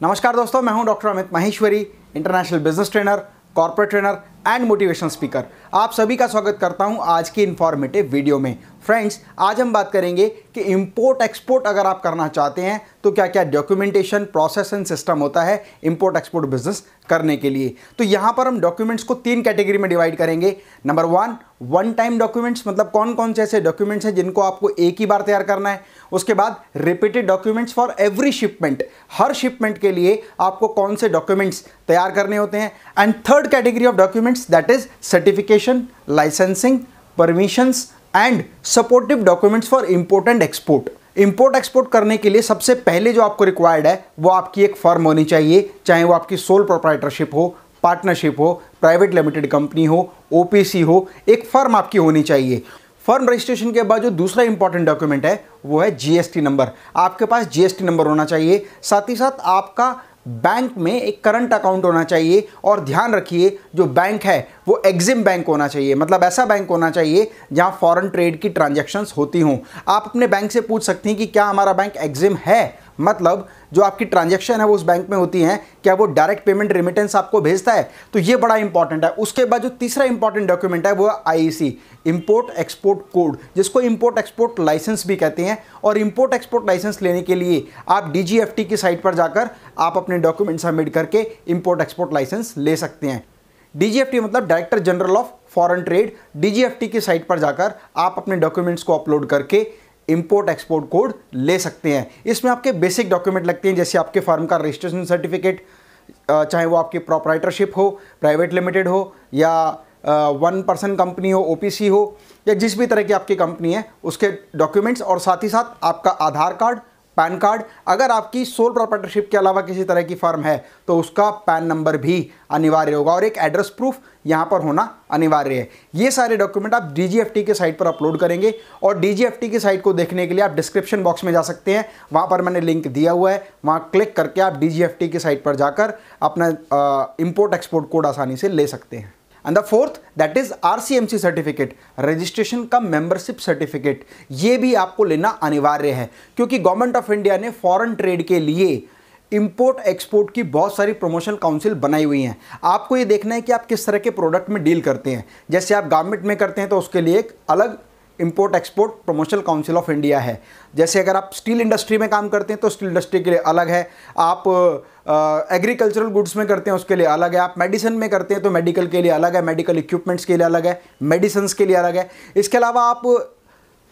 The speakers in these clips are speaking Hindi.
नमस्कार दोस्तों, मैं हूँ doctor Amit Maheshwari, international business trainer, corporate trainer and motivational speaker आप सभी का स्वागत करता हूँ आज की इन्फॉर्मेटिव वीडियो में। फ्रेंड्स आज हम बात करेंगे कि इंपोर्ट एक्सपोर्ट अगर आप करना चाहते हैं तो क्या क्या डॉक्यूमेंटेशन प्रोसेस एंड सिस्टम होता है इंपोर्ट एक्सपोर्ट बिज़नेस करने के लिए। तो यहाँ पर हम डॉक्यूमेंट्स को तीन कैटेगरी में डिवाइड करेंगे। Number one one time documents मतलब कौन कौन से ऐसे डॉक्यूमेंट्स हैं जिनको आपको एक ही बार तैयार करना है? उसके बाद repeated documents for every shipment her shipment के लिए आपको कौन से डॉक्यूमेंट्स तैयार करने होते हैं? And third category of documents that is certification licensing permissions and supportive documents for import and export import export करने के लिए सबसे पहले जो आपको रिक्वायर्ड है, वो आपकी एक फर्म होनी चाहिए, चाहे वो आपकी सोल प्रोप्राइटरशिप हो पार्टनरशिप हो प्राइवेट लिमिटेड कंपनी हो ओपीसी हो, एक फर्म आपकी होनी चाहिए। फर्म रजिस्ट्रेशन के बाद जो दूसरा इंपॉर्टेंट डॉक्यूमेंट है, वो है जीएसटी नंबर आपके पास जीएसटी नंबर होना चाहिए। साथ ही साथ आपका बैंक में एक करंट अकाउंट होना चाहिए और ध्यान रखिए, जो बैंक है, वो एग्जिम बैंक होना चाहिए। मतलब ऐसा बैंक होना चाहिए, जहाँ फॉरेन ट्रेड की ट्रांजैक्शंस होती हों। आप अपने बैंक से पूछ सकती हैं कि क्या हमारा बैंक एग्जिम है? मतलब जो आपकी ट्रांजैक्शन है वो उस बैंक में होती हैं, क्या वो डायरेक्ट पेमेंट रिमिटेंस आपको भेजता है? तो ये बड़ा इंपॉर्टेंट है। उसके बाद जो तीसरा इंपॉर्टेंट डॉक्यूमेंट है वो आईईसी इंपोर्ट एक्सपोर्ट कोड जिसको इंपोर्ट एक्सपोर्ट लाइसेंस भी कहते हैं। और इंपोर्ट एक्सपोर्ट लाइसेंस लेने के लिए आप डीजीएफटी की साइट पर जाकर आप अपने डॉक्यूमेंट सबमिट करके इंपोर्ट एक्सपोर्ट लाइसेंस ले सकते हैं। डीजीएफटी मतलब director general of foreign trade DGFT की साइट पर जाकर आप अपने डॉक्यूमेंट्स को अपलोड करके इंपोर्ट एक्सपोर्ट कोड ले सकते हैं। इसमें आपके बेसिक डॉक्यूमेंट लगते हैं, जैसे आपके फार्म का रजिस्ट्रेशन सर्टिफिकेट चाहे वो आपकी प्रॉपराइटरशिप हो प्राइवेट लिमिटेड हो, या वन पर्सन कंपनी हो ओपीसी हो, या जिस भी तरह की आपकी कंपनी है, उसके डॉक्यूमेंट्स और साथ ही साथ आपका आधार कार्ड पैन कार्ड। अगर आपकी सोल प्रॉपर्टरशिप के अलावा किसी तरह की फर्म है तो उसका पैन नंबर भी अनिवार्य होगा और एक एड्रेस प्रूफ यहाँ पर होना अनिवार्य है। ये सारे डॉक्यूमेंट आप डीजीएफटी के साइट पर अपलोड करेंगे और डीजीएफटी की साइट को देखने के लिए आप डिस्क्रिप्शन बॉक्स में जा सकते हैं। वहाँ पर मैंने लिंक दिया हुआ है। वहाँ क्लिक करके आप डीजीएफटी की साइट पर जाकर अपना इम्पोर्ट एक्सपोर्ट कोड आसानी से ले सकते हैं। And the fourth that is C certificate registration का मेंबरशिप सर्टिफिकेट ये भी आपको लेना अनिवार्य है, क्योंकि गवर्नमेंट ऑफ़ इंडिया ने फॉरेन ट्रेड के लिए इम्पोर्ट एक्सपोर्ट की बहुत सारी प्रमोशन काउंसिल बनाई हुई हैं। आपको ये देखना है कि आप किस तरह के प्रोडक्ट में डील करते हैं। जैसे आप गारमेंट में करते हैं तो उसके लिए एक अलग import export promotional council of India है। जैसे अगर आप स्टील इंडस्ट्री में काम करते हैं तो स्टील इंडस्ट्री के लिए अलग है। आप एग्रीकल्चरल गुड्स में करते हैं, उसके लिए अलग है। आप मेडिसिन में करते हैं तो मेडिकल के लिए अलग है। मेडिकल इक्विपमेंट्स के लिए अलग है। मेडिसिन के लिए अलग है। इसके अलावा आप,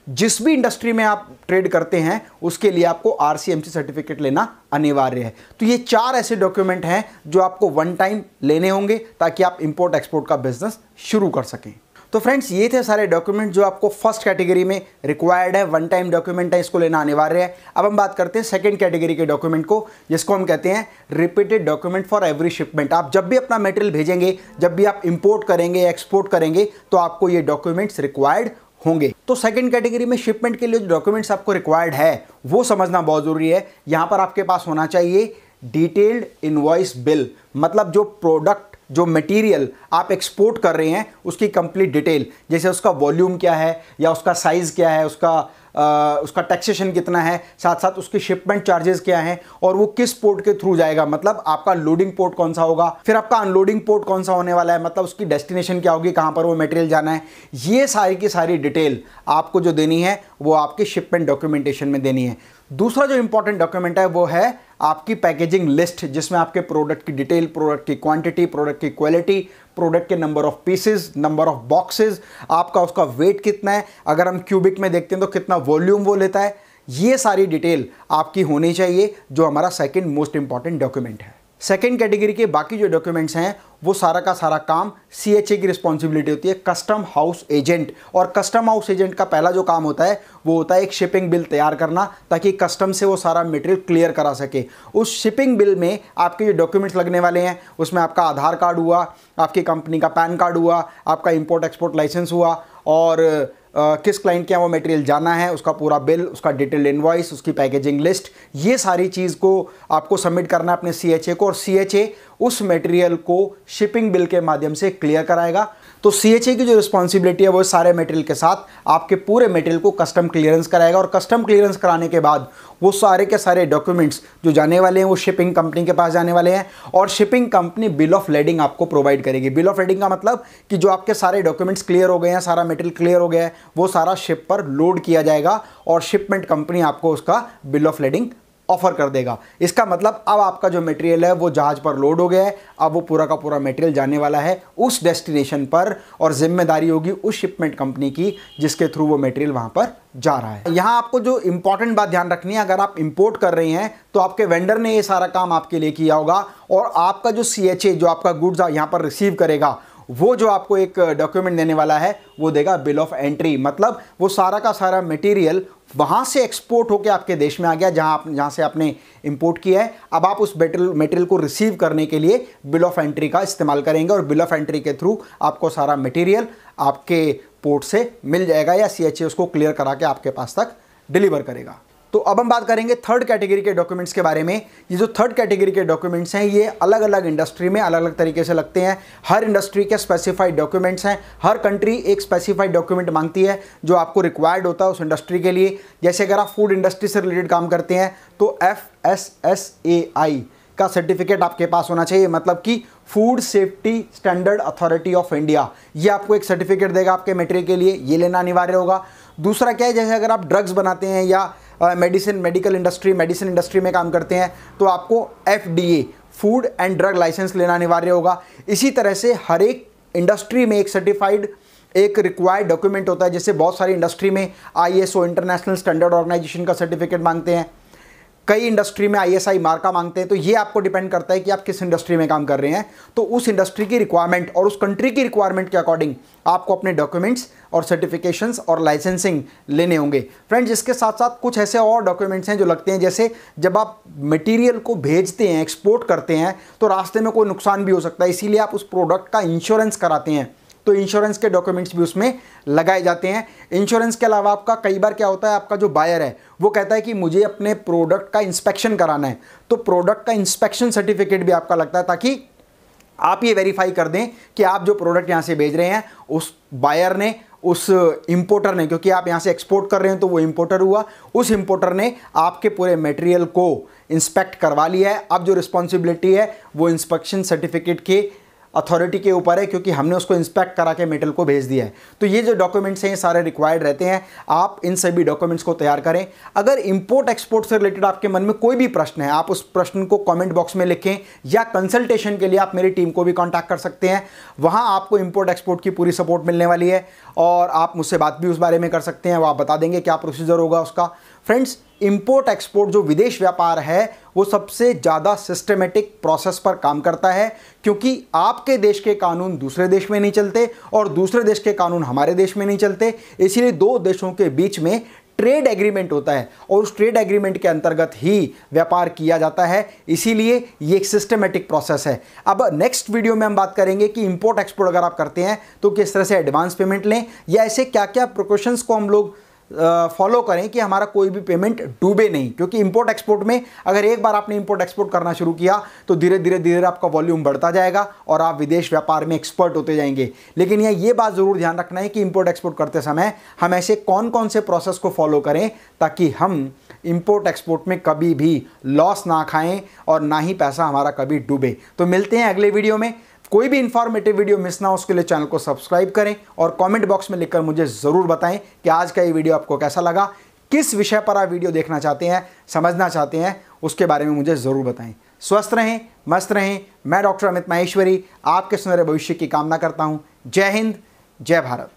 जिस भी इंडस्ट्री में आप ट्रेड करते हैं, उसके लिए आपको आरसीएमसी सर्टिफिकेट लेना अनिवार्य है। तो ये चार ऐसे डॉक्यूमेंट हैं, जो आपको वन टाइम लेने होंगे, ताकि आप इम्पोर्ट एक्सपोर्ट का बिज़नेस शुरू कर सकें। तो फ्रेंड्स ये थे सारे डॉक्यूमेंट जो आपको फ़र्स्ट कैटेगरी में रिक्वायर्ड है वन टाइम डॉक्यूमेंट है, इसको लेना अनिवार्य है। अब हम बात करते हैं सेकेंड कैटेगरी के डॉक्यूमेंट को, जिसको हम कहते हैं repeated document for every shipment आप जब भी अपना मेटेरियल भेजेंगे, जब भी आप इंपोर्ट करेंगे एक्सपोर्ट करेंगे तो आपको ये डॉक्यूमेंट्स रिक्वायर्ड होंगे। तो सेकंड कैटेगरी में शिपमेंट के लिए जो डॉक्यूमेंट्स आपको रिक्वायर्ड है, वो समझना बहुत ज़रूरी है। यहाँ पर आपके पास होना चाहिए डिटेल्ड इनवॉइस बिल मतलब जो प्रोडक्ट जो मटेरियल आप एक्सपोर्ट कर रहे हैं उसकी कंप्लीट डिटेल जैसे उसका वॉल्यूम क्या है या उसका साइज़ क्या है उसका आ, उसका टैक्सेशन कितना है साथ साथ उसके शिपमेंट चार्जेस क्या हैं और वो किस पोर्ट के थ्रू जाएगा मतलब आपका लोडिंग पोर्ट कौन सा होगा फिर आपका अनलोडिंग पोर्ट कौन सा होने वाला है मतलब उसकी डेस्टिनेशन क्या होगी कहाँ पर वो मटेरियल जाना है ये सारी की सारी डिटेल आपको जो देनी है वो आपके शिपमेंट डॉक्यूमेंटेशन में देनी है। दूसरा जो इंपॉर्टेंट डॉक्यूमेंट है, वो है आपकी पैकेजिंग लिस्ट जिसमें आपके प्रोडक्ट की डिटेल प्रोडक्ट की क्वांटिटी प्रोडक्ट की क्वालिटी प्रोडक्ट के number of pieces number of boxes आपका उसका वेट कितना है, अगर हम क्यूबिक में देखते हैं तो कितना वॉल्यूम वो लेता है, ये सारी डिटेल आपकी होनी चाहिए, जो हमारा सेकेंड मोस्ट इंपॉर्टेंट डॉक्यूमेंट है। सेकेंड कैटेगरी के बाकी जो डॉक्यूमेंट्स हैं वो सारा का सारा काम सीएचए की रिस्पॉन्सिबिलिटी होती है कस्टम हाउस एजेंट और कस्टम हाउस एजेंट का पहला जो काम होता है वो होता है एक शिपिंग बिल तैयार करना ताकि कस्टम से वो सारा मटेरियल क्लियर करा सके। उस शिपिंग बिल में आपके जो डॉक्यूमेंट्स लगने वाले हैं उसमें आपका आधार कार्ड हुआ आपकी कंपनी का पैन कार्ड हुआ आपका इम्पोर्ट एक्सपोर्ट लाइसेंस हुआ और Uh, किस क्लाइंट के यहाँ वो मटेरियल जाना है उसका पूरा बिल उसका डिटेल इन्वॉइस उसकी पैकेजिंग लिस्ट ये सारी चीज़ को आपको सबमिट करना है अपने सीएचए को। और सीएचए उस मटेरियल को शिपिंग बिल के माध्यम से क्लियर कराएगा। तो CHA की जो रिस्पॉन्सिबिलिटी है, वो सारे मटेरियल के साथ आपके पूरे मटेरियल को कस्टम क्लियरेंस कराएगा और कस्टम क्लियरेंस कराने के बाद वो सारे के सारे डॉक्यूमेंट्स जो जाने वाले हैं, वो शिपिंग कंपनी के पास जाने वाले हैं और shipping company bill of lading आपको प्रोवाइड करेगी। बिल ऑफ़ लेडिंग का मतलब कि जो आपके सारे डॉक्यूमेंट्स क्लियर हो गए हैं, सारा मेटेरियल क्लियर हो गया है, वो सारा शिप पर लोड किया जाएगा और शिपमेंट कंपनी आपको उसका बिल ऑफ़ लेडिंग ऑफ़र कर देगा। इसका मतलब अब आपका जो मटेरियल है, वो जहाज़ पर लोड हो गया है। अब वो पूरा का पूरा मटेरियल जाने वाला है उस डेस्टिनेशन पर और ज़िम्मेदारी होगी उस शिपमेंट कंपनी की, जिसके थ्रू वो मटेरियल वहाँ पर जा रहा है। यहाँ आपको जो इंपॉर्टेंट बात ध्यान रखनी है, अगर आप इंपोर्ट कर रहे हैं तो आपके वेंडर ने ये सारा काम आपके लिए किया होगा और आपका जो CHA जो आपका गुड्स यहाँ पर रिसीव करेगा, वो जो आपको एक डॉक्यूमेंट देने वाला है, वो देगा बिल ऑफ़ एंट्री मतलब वो सारा का सारा मटेरियल वहाँ से एक्सपोर्ट होकर आपके देश में आ गया, जहाँ आप जहाँ से आपने इंपोर्ट किया है। अब आप उस मटेरियल को रिसीव करने के लिए बिल ऑफ़ एंट्री का इस्तेमाल करेंगे और बिल ऑफ़ एंट्री के थ्रू आपको सारा मटेरियल आपके पोर्ट से मिल जाएगा या सी उसको क्लियर करा के आपके पास तक डिलीवर करेगा। तो अब हम बात करेंगे थर्ड कैटेगरी के डॉक्यूमेंट्स के बारे में। ये जो थर्ड कैटेगरी के डॉक्यूमेंट्स हैं, ये अलग अलग इंडस्ट्री में अलग अलग तरीके से लगते हैं। हर इंडस्ट्री के स्पेसिफाइड डॉक्यूमेंट्स हैं। हर कंट्री एक स्पेसिफाइड डॉक्यूमेंट मांगती है, जो आपको रिक्वायर्ड होता है उस इंडस्ट्री के लिए। जैसे अगर आप फ़ूड इंडस्ट्री से रिलेटेड काम करते हैं तो F S S A I का सर्टिफिकेट आपके पास होना चाहिए। मतलब कि food safety standard authority of India ये आपको एक सर्टिफिकेट देगा आपके मेटेरियल के लिए। ये लेना अनिवार्य होगा। दूसरा क्या है? जैसे अगर आप ड्रग्स बनाते हैं या medicine medical industry medicine industry में काम करते हैं तो आपको FDA food and drug license लेना अनिवार्य होगा। इसी तरह से हर एक इंडस्ट्री में एक सर्टिफाइड एक रिक्वायर्ड डॉक्यूमेंट होता है जैसे बहुत सारी इंडस्ट्री में आईएसओ इंटरनेशनल स्टैंडर्ड ऑर्गेनाइजेशन का सर्टिफिकेट मांगते हैं। कई इंडस्ट्री में आईएसआई मार्का मांगते हैं तो ये आपको डिपेंड करता है कि आप किस इंडस्ट्री में काम कर रहे हैं। तो उस इंडस्ट्री की रिक्वायरमेंट और उस कंट्री की रिक्वायरमेंट के अकॉर्डिंग आपको अपने डॉक्यूमेंट्स और सर्टिफिकेशंस और लाइसेंसिंग लेने होंगे। फ्रेंड्स इसके साथ साथ कुछ ऐसे और डॉक्यूमेंट्स हैं जो लगते हैं, जैसे जब आप मटेरियल को भेजते हैं एक्सपोर्ट करते हैं तो रास्ते में कोई नुकसान भी हो सकता है। इसीलिए आप उस प्रोडक्ट का इंश्योरेंस कराते हैं। तो इंश्योरेंस के डॉक्यूमेंट्स भी उसमें लगाए जाते हैं। इंश्योरेंस के अलावा आपका कई बार क्या होता है, आपका जो बायर है, वो कहता है कि मुझे अपने प्रोडक्ट का इंस्पेक्शन कराना है। तो प्रोडक्ट का इंस्पेक्शन सर्टिफिकेट भी आपका लगता है ताकि आप ये वेरीफाई कर दें कि आप जो प्रोडक्ट यहाँ से भेज रहे हैं, उस बायर ने, उस इंपोर्टर ने, क्योंकि आप यहाँ से एक्सपोर्ट कर रहे हैं तो वो इंपोर्टर हुआ, उस इंपोर्टर ने आपके पूरे मटेरियल को इंस्पेक्ट करवा लिया है। अब जो रिस्पॉन्सिबिलिटी है, वो इंस्पेक्शन सर्टिफिकेट के अथॉरिटी के ऊपर है, क्योंकि हमने उसको इंस्पेक्ट करा के मेटल को भेज दिया है। तो ये जो डॉक्यूमेंट्स हैं, ये सारे रिक्वायर्ड रहते हैं। आप इन सभी डॉक्यूमेंट्स को तैयार करें। अगर इंपोर्ट एक्सपोर्ट से रिलेटेड आपके मन में कोई भी प्रश्न है, आप उस प्रश्न को कॉमेंट बॉक्स में लिखें, या कंसल्टेशन के लिए आप मेरी टीम को भी कॉन्टैक्ट कर सकते हैं। वहाँ आपको इम्पोर्ट एक्सपोर्ट की पूरी सपोर्ट मिलने वाली है, और आप मुझसे बात भी उस बारे में कर सकते हैं। वो आप बता देंगे क्या प्रोसीजर होगा उसका। फ्रेंड्स इंपोर्ट एक्सपोर्ट जो विदेश व्यापार है, वो सबसे ज़्यादा सिस्टमेटिक प्रोसेस पर काम करता है, क्योंकि आपके देश के कानून दूसरे देश में नहीं चलते और दूसरे देश के कानून हमारे देश में नहीं चलते। इसीलिए दो देशों के बीच में ट्रेड एग्रीमेंट होता है और उस ट्रेड एग्रीमेंट के अंतर्गत ही व्यापार किया जाता है। इसीलिए ये एक सिस्टमेटिक प्रोसेस है। अब नेक्स्ट वीडियो में हम बात करेंगे कि इंपोर्ट एक्सपोर्ट अगर आप करते हैं तो किस तरह से एडवांस पेमेंट लें या ऐसे क्या क्या प्रिकॉशंस को हम लोग फॉलो करें कि हमारा कोई भी पेमेंट डूबे नहीं, क्योंकि इंपोर्ट एक्सपोर्ट में अगर एक बार आपने इंपोर्ट एक्सपोर्ट करना शुरू किया तो धीरे धीरे धीरे आपका वॉल्यूम बढ़ता जाएगा और आप विदेश व्यापार में एक्सपर्ट होते जाएँगे। लेकिन यह ये बात ज़रूर ध्यान रखना है कि इंपोर्ट एक्सपोर्ट करते समय हम ऐसे कौन कौन से प्रोसेस को फॉलो करें, ताकि हम इंपोर्ट एक्सपोर्ट में कभी भी लॉस ना खाएँ और ना ही पैसा हमारा कभी डूबे। तो मिलते हैं अगले वीडियो में। कोई भी इंफॉर्मेटिव वीडियो मिस ना हो, उसके लिए चैनल को सब्सक्राइब करें और कमेंट बॉक्स में लिखकर मुझे ज़रूर बताएँ कि आज का ये वीडियो आपको कैसा लगा, किस विषय पर आप वीडियो देखना चाहते हैं, समझना चाहते हैं, उसके बारे में मुझे ज़रूर बताएँ। स्वस्थ रहें, मस्त रहें। मैं डॉक्टर अमित माहेश्वरी, आपके सुनहरे भविष्य की कामना करता हूँ। जय हिंद, जय भारत।